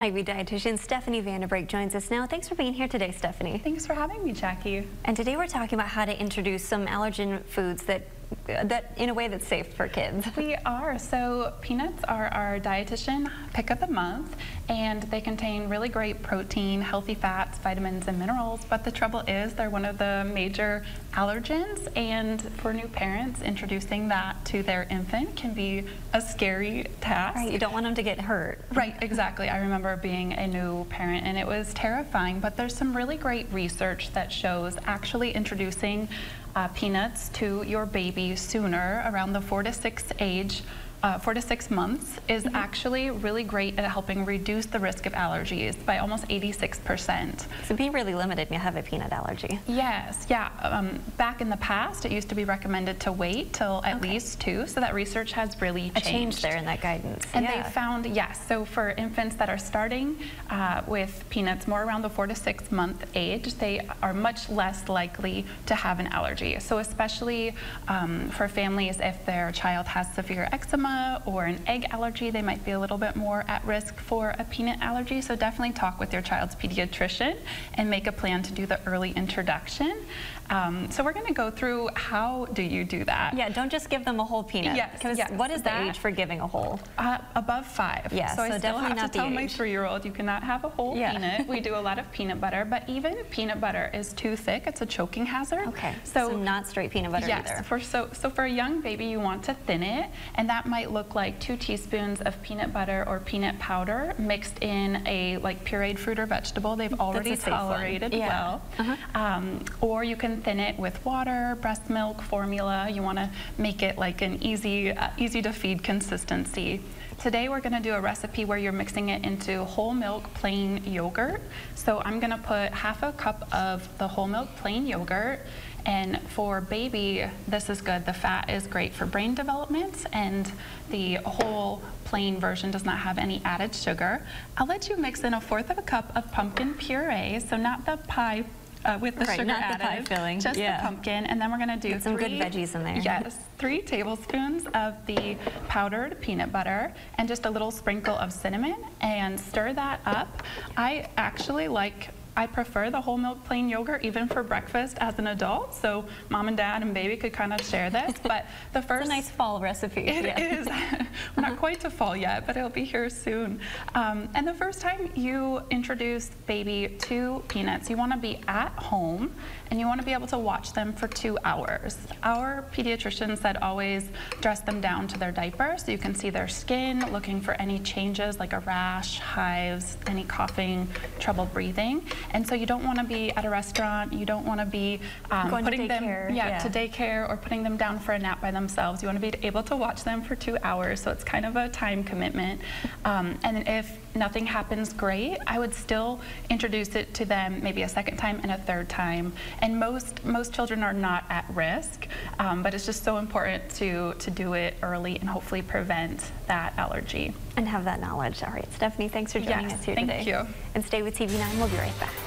Hy-Vee dietitian Stephanie Vande Brake joins us now. Thanks for being here today, Stephanie. Thanks for having me, Jackie. And today we're talking about how to introduce some allergen foods that that in a way that's safe for kids. We are. So peanuts are our dietitian pick of the month and they contain really great protein, healthy fats, vitamins and minerals, but the trouble is they're one of the major allergens and for new parents introducing that to their infant can be a scary task. Right, you don't want them to get hurt. Right, exactly. I remember being a new parent and it was terrifying, but there's some really great research that shows actually introducing uh, peanuts to your baby sooner, around the four to six age, uh, four to six months is mm -hmm. actually really great at helping reduce the risk of allergies by almost 86%. So be really limited when you have a peanut allergy. Yes, yeah. Um, back in the past, it used to be recommended to wait till at okay. least two, so that research has really changed. A change there in that guidance. And yeah. they found, yes, so for infants that are starting uh, with peanuts more around the four to six month age, they are much less likely to have an allergy. So especially um, for families if their child has severe eczema asthma or an egg allergy, they might be a little bit more at risk for a peanut allergy. So definitely talk with your child's pediatrician and make a plan to do the early introduction. Um, so we're going to go through how do you do that. Yeah, don't just give them a whole peanut. Yes, because yes. what is the age for giving a whole? Uh, above five. Yeah, so, so I still have to tell my three-year-old you cannot have a whole yeah. peanut. We do a lot of peanut butter, but even peanut butter is too thick. It's a choking hazard. Okay, so, so not straight peanut butter yes, either. For, so, so for a young baby, you want to thin it, and that might look like two teaspoons of peanut butter or peanut powder mixed in a like pureed fruit or vegetable they've already tolerated yeah. well. Uh -huh. um, or you can thin it with water breast milk, formula. You want to make it like an easy, uh, easy to feed consistency. Today we're going to do a recipe where you're mixing it into whole milk plain yogurt. So I'm going to put half a cup of the whole milk plain yogurt and for baby, this is good. The fat is great for brain development and the whole plain version does not have any added sugar. I'll let you mix in a fourth of a cup of pumpkin puree, so not the pie uh, with the right, sugar not added, the pie filling. just yeah. the pumpkin, and then we're going to do Get some three, good veggies in there. Yes, three tablespoons of the powdered peanut butter and just a little sprinkle of cinnamon, and stir that up. I actually like I prefer the whole milk plain yogurt even for breakfast as an adult. So mom and dad and baby could kind of share this. But the first it's a nice fall recipe. It yeah. is. We're not quite to fall yet, but it'll be here soon. Um, and the first time you introduce baby to peanuts, you want to be at home and you want to be able to watch them for two hours. Our pediatrician said always dress them down to their diaper so you can see their skin, looking for any changes like a rash, hives, any coughing, trouble breathing. And so you don't want to be at a restaurant, you don't want to be um, putting them yeah, yeah, to daycare or putting them down for a nap by themselves. You want to be able to watch them for two hours, so it's kind of a time commitment. Um, and if nothing happens great, I would still introduce it to them maybe a second time and a third time. And most most children are not at risk, um, but it's just so important to to do it early and hopefully prevent that allergy. And have that knowledge. All right, Stephanie, thanks for joining yes, us here thank today. Thank you. And stay with TV9. We'll be right back.